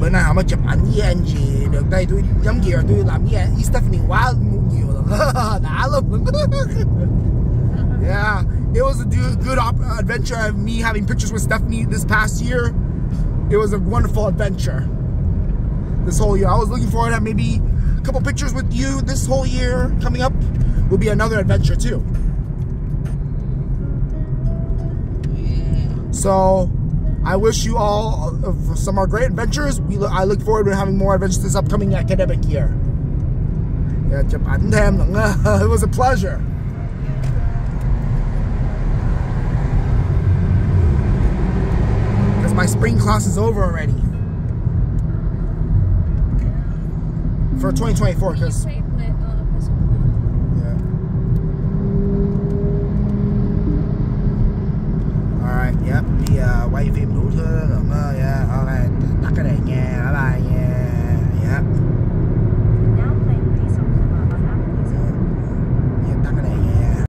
bữa nào mà chụp ảnh với anh gì được đây tôi giống gì rồi tôi làm với anh với Stephanie quá nhiều rồi đã yeah it was a good adventure of me having pictures with Stephanie this past year. It was a wonderful adventure. This whole year. I was looking forward to maybe a couple pictures with you this whole year coming up. Will be another adventure too. So I wish you all uh, some more great adventures. We I look forward to having more adventures this upcoming academic year. It was a pleasure. Because my spring class is over already. For 2024, because quay phim đủ thứ lắm rồi